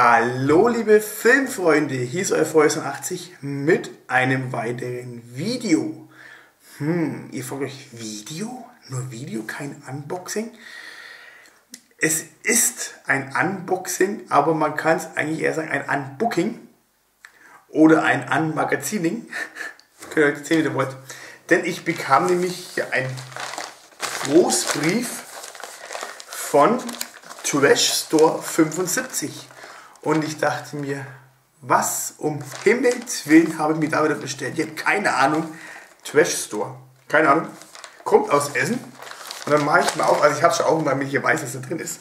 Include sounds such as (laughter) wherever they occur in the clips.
Hallo liebe Filmfreunde, hier ist euer Feuer80 mit einem weiteren Video. Hm, ihr fragt euch, Video? Nur Video, kein Unboxing? Es ist ein Unboxing, aber man kann es eigentlich eher sagen, ein Unbooking oder ein Unmagazining. (laughs) Könnt ihr euch erzählen, wie ihr wollt. Denn ich bekam nämlich hier einen Großbrief von Trash Store 75. Und ich dachte mir, was um Himmels Willen habe ich mir da wieder bestellt? Ich habe keine Ahnung. Trash Store. Keine Ahnung. Kommt aus Essen. Und dann mache ich mal auf, also ich habe schon auch damit ich weiß, was da drin ist.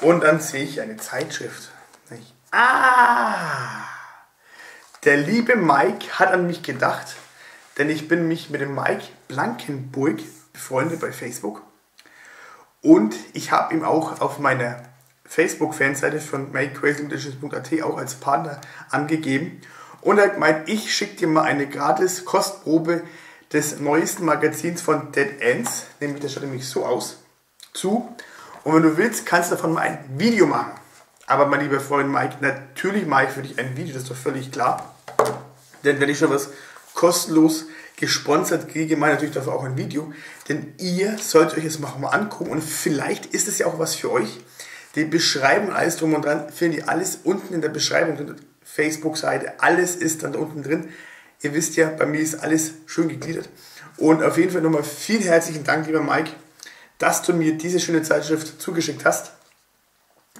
Und dann sehe ich eine Zeitschrift. Ich, ah! Der liebe Mike hat an mich gedacht, denn ich bin mich mit dem Mike Blankenburg befreundet bei Facebook. Und ich habe ihm auch auf meiner Facebook-Fanseite von makecrazydelicious.at auch als Partner angegeben. Und er hat gemeint, ich schicke dir mal eine gratis Kostprobe des neuesten Magazins von Dead Ends, nämlich das schaut nämlich so aus, zu. Und wenn du willst, kannst du davon mal ein Video machen. Aber mein lieber Freund Mike, natürlich mache ich für dich ein Video, das ist doch völlig klar. Denn wenn ich schon was kostenlos gesponsert kriege, mache ich natürlich dafür auch ein Video. Denn ihr solltet euch das mal angucken und vielleicht ist es ja auch was für euch. Die Beschreibung, alles drum und dran, findet ihr alles unten in der Beschreibung, Facebook-Seite, alles ist dann da unten drin. Ihr wisst ja, bei mir ist alles schön gegliedert. Und auf jeden Fall nochmal vielen herzlichen Dank, lieber Mike, dass du mir diese schöne Zeitschrift zugeschickt hast.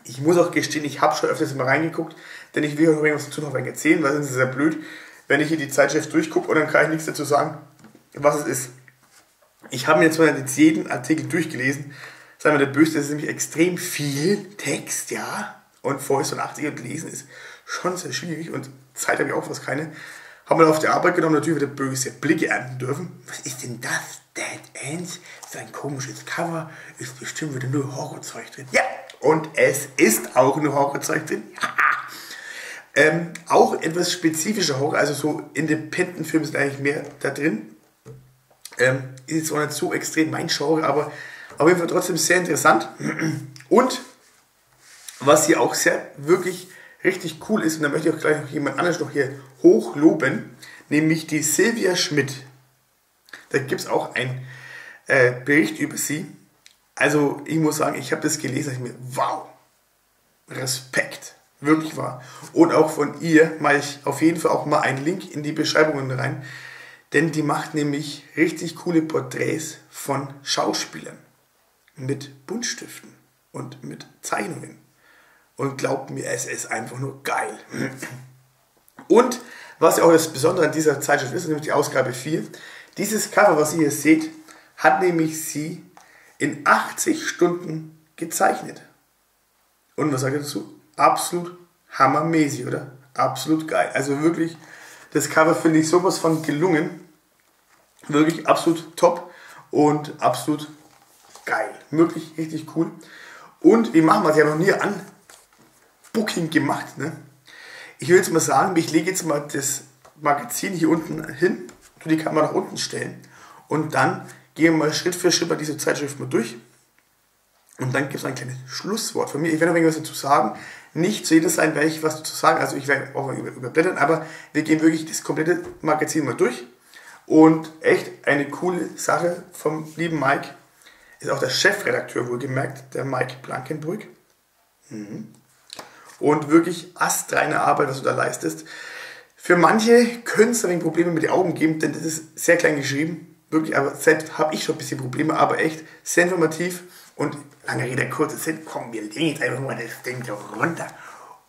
Ich muss auch gestehen, ich habe schon öfters mal reingeguckt, denn ich will euch was dazu noch erzählen, weil sonst ist es ja blöd, wenn ich hier die Zeitschrift durchgucke und dann kann ich nichts dazu sagen, was es ist. Ich habe mir jetzt mal jeden Artikel durchgelesen, sei mal der Böse, das ist nämlich extrem viel Text, ja. Und vorher so ein 80 und lesen ist schon sehr schwierig und Zeit habe ich auch fast keine. Haben wir auf die Arbeit genommen, natürlich wieder böse Blicke ernten dürfen. Was ist denn das? Dead Ends? ist ein komisches Cover. Ist bestimmt wieder nur Horrorzeug drin. Ja, und es ist auch nur Horrorzeug drin. (laughs) ähm, auch etwas spezifischer Horror, also so Independent-Filme sind eigentlich mehr da drin. Ähm, ist auch nicht so extrem mein Genre, aber auf jeden Fall trotzdem sehr interessant. Und was hier auch sehr wirklich richtig cool ist, und da möchte ich auch gleich noch jemand anderes noch hier hochloben, nämlich die Silvia Schmidt. Da gibt es auch einen äh, Bericht über sie. Also ich muss sagen, ich habe das gelesen, ich mir, wow, Respekt, wirklich wahr. Und auch von ihr mache ich auf jeden Fall auch mal einen Link in die Beschreibungen rein, denn die macht nämlich richtig coole Porträts von Schauspielern mit Buntstiften und mit Zeichnungen. Und glaubt mir, es ist einfach nur geil. Und was ja auch das Besondere an dieser Zeitschrift ist, nämlich die Ausgabe 4. Dieses Cover, was ihr hier seht, hat nämlich sie in 80 Stunden gezeichnet. Und was sagt ihr dazu? Absolut hammermäßig, oder? Absolut geil. Also wirklich, das Cover finde ich sowas von gelungen. Wirklich absolut top und absolut geil. Wirklich richtig cool. Und wie machen wir es? Habe noch nie an Booking gemacht. Ne? Ich will jetzt mal sagen, ich lege jetzt mal das Magazin hier unten hin, tu die Kamera nach unten stellen und dann gehen wir mal Schritt für Schritt bei dieser Zeitschrift mal durch. Und dann gibt es ein kleines Schlusswort von mir. Ich werde noch irgendwas dazu sagen. Nicht zu jeder sein werde ich was dazu sagen. Also ich werde auch mal überblättern, aber wir gehen wirklich das komplette Magazin mal durch. Und echt eine coole Sache vom lieben Mike. Ist auch der Chefredakteur wohlgemerkt, der Mike Blankenburg. Mhm und wirklich astreine Arbeit, was du da leistest. Für manche können es ein Probleme mit den Augen geben, denn das ist sehr klein geschrieben. Wirklich, aber selbst habe ich schon ein bisschen Probleme, aber echt sehr informativ. Und lange Rede, kurzer Sinn, komm, wir legen jetzt einfach mal das Ding runter.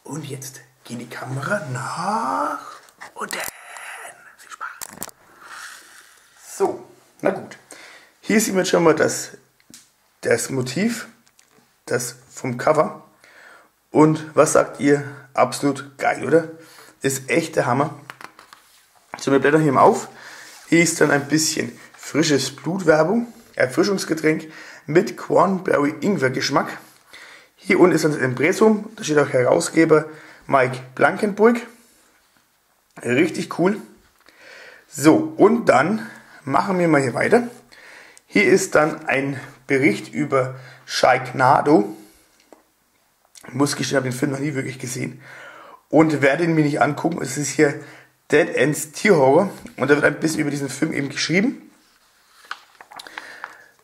Und jetzt geht die Kamera nach unten. Viel Spaß. So, na gut. Hier sieht man schon mal das, das Motiv, das vom Cover. Und was sagt ihr? Absolut geil, oder? Ist echt der Hammer. So, wir blättern hier mal auf. Hier ist dann ein bisschen frisches Blutwerbung, Erfrischungsgetränk mit Cornberry Ingwer Geschmack. Hier unten ist dann das Impressum, da steht auch Herausgeber Mike Blankenburg. Richtig cool. So, und dann machen wir mal hier weiter. Hier ist dann ein Bericht über Sharknado muss gestehen, habe den Film noch nie wirklich gesehen. Und werde ihn mir nicht angucken. Es ist hier Dead Ends Tierhorror. Und da wird ein bisschen über diesen Film eben geschrieben.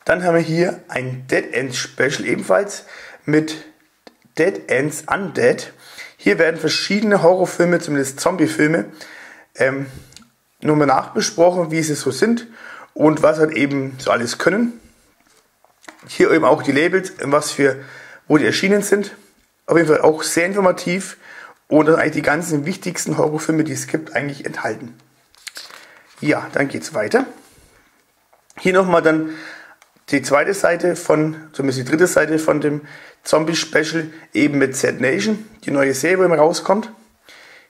Dann haben wir hier ein Dead Ends Special ebenfalls mit Dead Ends Undead. Hier werden verschiedene Horrorfilme, zumindest Zombiefilme, ähm, nochmal nachbesprochen, wie sie so sind und was halt eben so alles können. Hier eben auch die Labels, was für, wo die erschienen sind. Auf jeden Fall auch sehr informativ und dann eigentlich die ganzen wichtigsten Horrorfilme, die es gibt, eigentlich enthalten. Ja, dann geht's weiter. Hier nochmal dann die zweite Seite von, zumindest die dritte Seite von dem Zombie-Special, eben mit Z Nation, die neue Serie, wo immer rauskommt.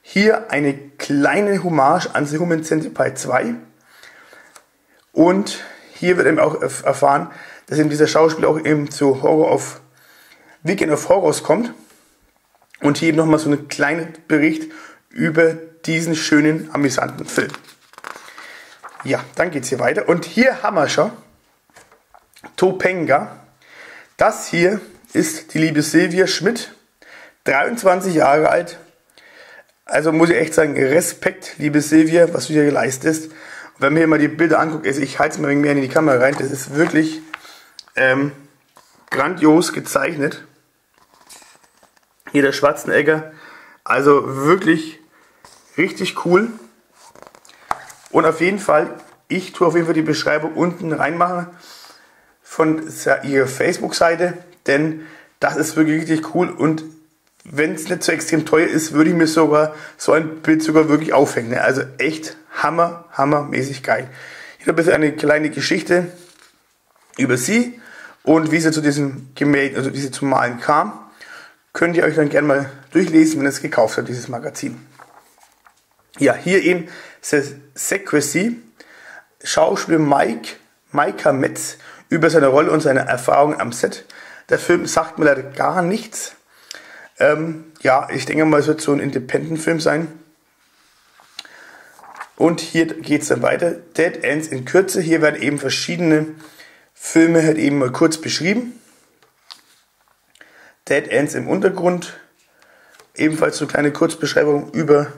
Hier eine kleine Hommage an The Human Centipede 2. Und hier wird eben auch erfahren, dass eben dieser Schauspieler auch eben zu Horror of Weekend of Horrors kommt. Und hier eben nochmal so ein kleiner Bericht über diesen schönen, amüsanten Film. Ja, dann geht es hier weiter. Und hier haben wir schon Topenga. Das hier ist die liebe Silvia Schmidt, 23 Jahre alt. Also muss ich echt sagen, Respekt, liebe Silvia, was du hier geleistest. Wenn hier mal die Bilder anguckt, also ich halte es ein wenig mehr in die Kamera rein, das ist wirklich ähm, grandios gezeichnet. Hier der Schwarzenegger, also wirklich richtig cool. Und auf jeden Fall, ich tue auf jeden Fall die Beschreibung unten reinmachen von ihrer Facebook-Seite, denn das ist wirklich richtig cool und wenn es nicht so extrem teuer ist, würde ich mir sogar so ein Bild sogar wirklich aufhängen. Ne? Also echt hammer, hammermäßig geil. Hier ein bisschen eine kleine Geschichte über sie und wie sie zu diesem Gemälde, also wie sie zum Malen kam. Könnt ihr euch dann gerne mal durchlesen, wenn ihr es gekauft habt, dieses Magazin. Ja, hier eben Secrecy, Schauspieler Mike, Maika Metz über seine Rolle und seine Erfahrungen am Set. Der Film sagt mir leider gar nichts. Ähm, ja, ich denke mal, es wird so ein Independent-Film sein. Und hier geht es dann weiter. Dead Ends in Kürze. Hier werden eben verschiedene Filme halt eben mal kurz beschrieben. Dead Ends im Untergrund. Ebenfalls so eine kleine Kurzbeschreibung über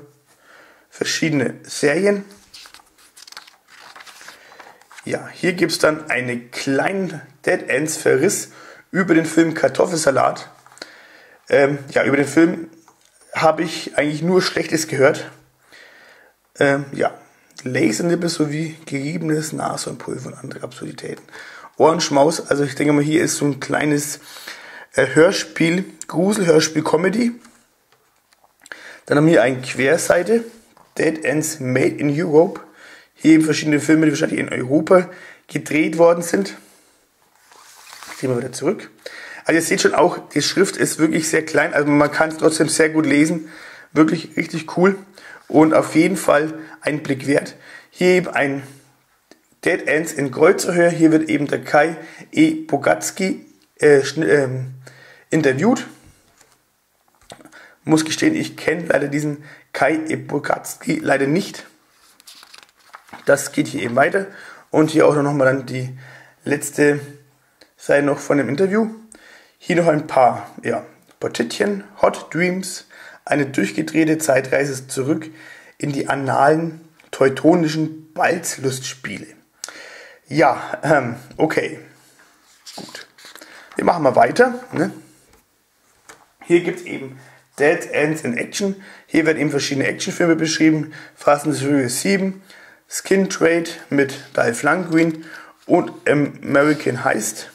verschiedene Serien. Ja, hier gibt es dann einen kleinen Dead Ends Verriss über den Film Kartoffelsalat. Ähm, ja, über den Film habe ich eigentlich nur Schlechtes gehört. Ähm, ja, Lasernippel sowie geriebenes Nashornpulver und andere Absurditäten. Ohrenschmaus, also ich denke mal, hier ist so ein kleines äh, Hörspiel, Gruselhörspiel Comedy. Dann haben wir eine Querseite, Dead Ends Made in Europe. Hier eben verschiedene Filme, die wahrscheinlich in Europa gedreht worden sind. Gehen wir wieder zurück. Also ihr seht schon auch, die Schrift ist wirklich sehr klein, also man kann es trotzdem sehr gut lesen. Wirklich richtig cool und auf jeden Fall ein Blick wert. Hier eben ein Dead Ends in Kreuzerhöhe. Hier wird eben der Kai E. Bogatski äh, äh, interviewt. Muss gestehen, ich kenne leider diesen Kai E. Bogatski leider nicht. Das geht hier eben weiter. Und hier auch noch mal dann die letzte Seite noch von dem Interview. Hier noch ein paar ja, Portittchen, Hot Dreams, eine durchgedrehte Zeitreise zurück in die annalen teutonischen Balzlustspiele. Ja, ähm, okay. Gut. Wir machen mal weiter. Ne? Hier gibt es eben Dead Ends in Action. Hier werden eben verschiedene Actionfilme beschrieben. Fast and Furious 7, Skin Trade mit Dolph Lundgren und American Heist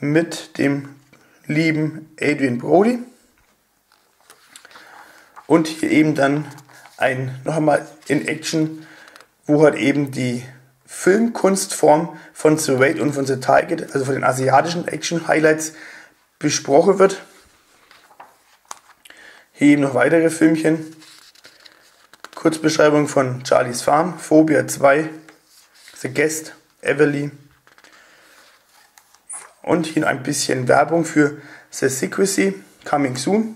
mit dem lieben Adrian Brody. Und hier eben dann ein noch einmal in Action, wo halt eben die Filmkunstform von The Raid und von The Target, also von den asiatischen Action-Highlights, besprochen wird. Hier eben noch weitere Filmchen. Kurzbeschreibung von Charlie's Farm, Phobia 2, The Guest, Everly. Und hier ein bisschen Werbung für The Secrecy, Coming Soon.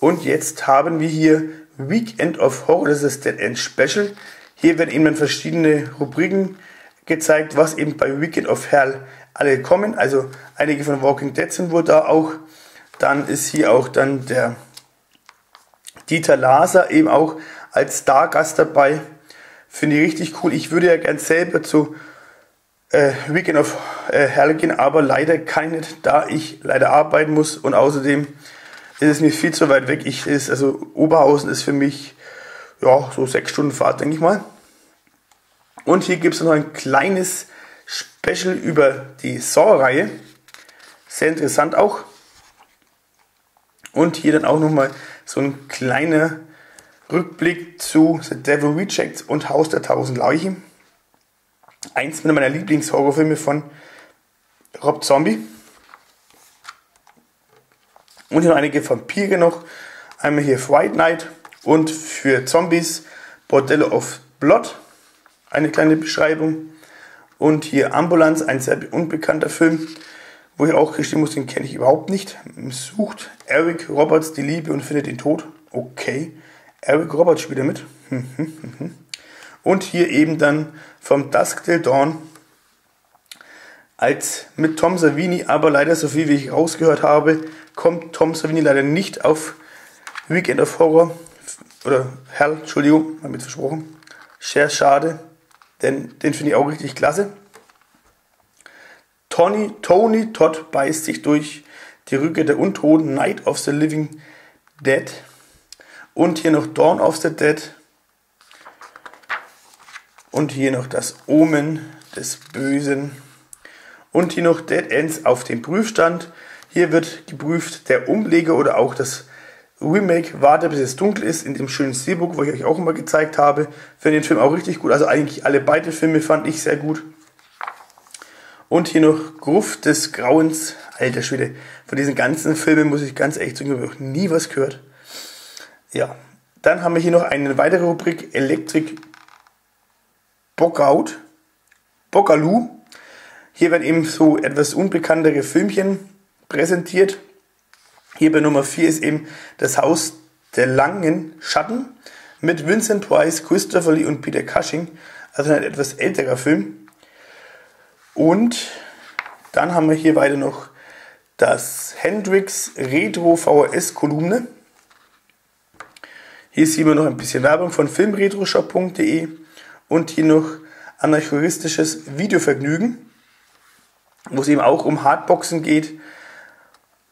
Und jetzt haben wir hier Weekend of Horror, das ist Dead End Special. Hier werden eben dann verschiedene Rubriken gezeigt, was eben bei Weekend of Hell alle gekommen. Also einige von Walking Dead sind wohl da auch. Dann ist hier auch dann der Dieter Laser eben auch als Stargast dabei. Finde ich richtig cool. Ich würde ja gern selber zu äh, Weekend of äh, aber leider nicht, da ich leider arbeiten muss und außerdem ist es mir viel zu weit weg. Ich ist, also Oberhausen ist für mich ja so sechs Stunden Fahrt, denke ich mal. Und hier gibt es noch ein kleines Special über die Saw-Reihe. Sehr interessant auch. Und hier dann auch nochmal so ein kleiner Rückblick zu The Devil Rejects und Haus der Tausend Leichen. Eins meiner Lieblingshorrorfilme von Rob Zombie. Und hier noch einige Vampire noch. Einmal hier White Knight und für Zombies Bordello of Blood. Eine kleine Beschreibung. Und hier Ambulance, ein sehr unbekannter Film, wo ich auch gestehen muss, den kenne ich überhaupt nicht. Sucht Eric Roberts die Liebe und findet den Tod. Okay. Eric Roberts spielt er mit. Und hier eben dann vom Dusk Till Dawn als mit Tom Savini, aber leider so viel wie ich rausgehört habe, kommt Tom Savini leider nicht auf Weekend of Horror oder Hell, Entschuldigung, habe ich versprochen. Sehr schade, denn den finde ich auch richtig klasse. Tony, Tony Todd beißt sich durch die Rücke der Untoten, Night of the Living Dead. Und hier noch Dawn of the Dead. Und hier noch das Omen des Bösen. Und hier noch Dead Ends auf dem Prüfstand. Hier wird geprüft der Umleger oder auch das Remake Warte bis es dunkel ist in dem schönen Steelbook, wo ich euch auch immer gezeigt habe. Finde den Film auch richtig gut. Also eigentlich alle beide Filme fand ich sehr gut. Und hier noch Gruft des Grauens. Alter Schwede, von diesen ganzen Filmen muss ich ganz ehrlich sagen, habe ich noch nie was gehört. Ja, dann haben wir hier noch eine weitere Rubrik Elektrik Bockout. Bockaloo. Hier werden eben so etwas unbekanntere Filmchen präsentiert. Hier bei Nummer 4 ist eben das Haus der langen Schatten mit Vincent Price, Christopher Lee und Peter Cushing. Also ein etwas älterer Film. Und dann haben wir hier weiter noch das Hendrix Retro VHS Kolumne. Hier sehen wir noch ein bisschen Werbung von filmretroshop.de und hier noch anachronistisches Videovergnügen, wo es eben auch um Hardboxen geht.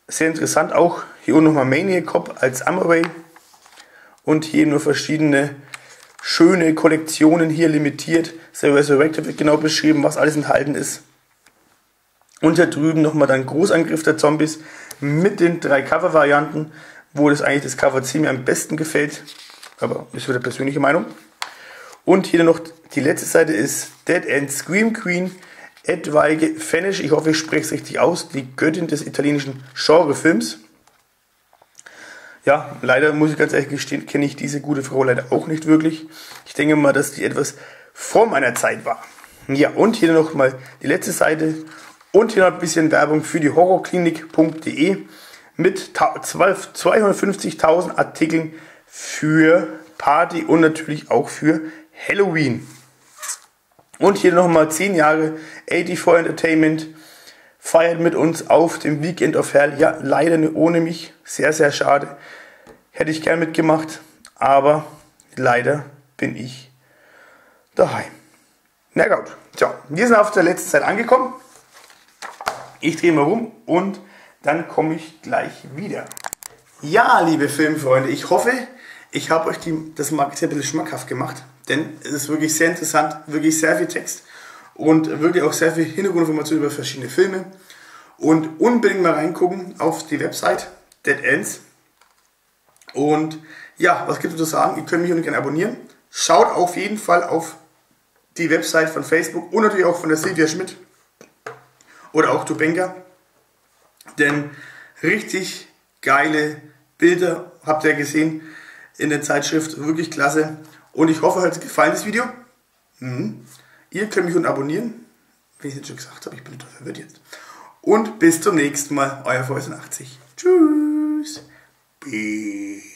Sehr interessant auch. Hier unten nochmal Maniac Cop als Amway und hier nur verschiedene schöne Kollektionen hier limitiert. Sehr Resurrected wird genau beschrieben, was alles enthalten ist. Und hier drüben nochmal dann Großangriff der Zombies mit den drei Cover-Varianten, wo das eigentlich das Cover ziemlich am besten gefällt. Aber ist wieder persönliche Meinung. Und hier noch die letzte Seite ist Dead End Scream Queen, etwaige Fanish, ich hoffe, ich spreche es richtig aus, die Göttin des italienischen Genrefilms. Ja, leider muss ich ganz ehrlich gestehen, kenne ich diese gute Frau leider auch nicht wirklich. Ich denke mal, dass die etwas vor meiner Zeit war. Ja, und hier noch mal die letzte Seite und hier noch ein bisschen Werbung für die horrorklinik.de mit 250.000 Artikeln für Party und natürlich auch für Halloween. Und hier nochmal 10 Jahre 84 Entertainment feiert mit uns auf dem Weekend of Hell. Ja, leider ohne mich. Sehr, sehr schade. Hätte ich gern mitgemacht, aber leider bin ich daheim. Na gut, so, wir sind auf der letzten Zeit angekommen. Ich drehe mal rum und dann komme ich gleich wieder. Ja, liebe Filmfreunde, ich hoffe, ich habe euch die, das Marketing ein bisschen schmackhaft gemacht, denn es ist wirklich sehr interessant, wirklich sehr viel Text und wirklich auch sehr viel Hintergrundinformation über verschiedene Filme. Und unbedingt mal reingucken auf die Website Dead Ends. Und ja, was gibt es zu sagen? Ihr könnt mich und gerne abonnieren. Schaut auf jeden Fall auf die Website von Facebook und natürlich auch von der Silvia Schmidt oder auch Tubenka. Denn richtig geile Bilder habt ihr gesehen in der Zeitschrift. Wirklich klasse. Und ich hoffe, euch hat gefallen das Video. Mhm. Ihr könnt mich und abonnieren. Wie ich jetzt schon gesagt habe, ich bin total verwirrt jetzt. Und bis zum nächsten Mal, euer Voice 80. Tschüss. Peace.